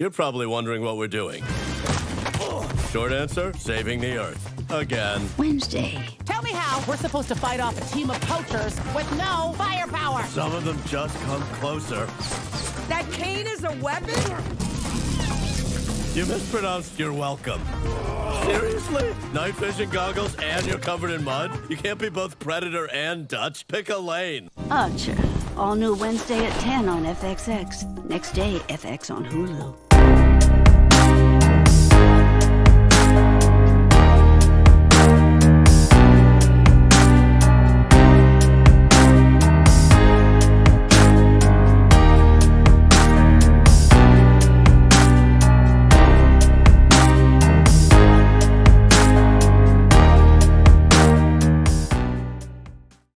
You're probably wondering what we're doing. Short answer saving the Earth. Again. Wednesday. Tell me how we're supposed to fight off a team of poachers with no firepower. Some of them just come closer. That cane is a weapon? You mispronounced you're welcome. Seriously? Night vision goggles and you're covered in mud? You can't be both Predator and Dutch. Pick a lane. Archer. All new Wednesday at 10 on FXX. Next day, FX on Hulu.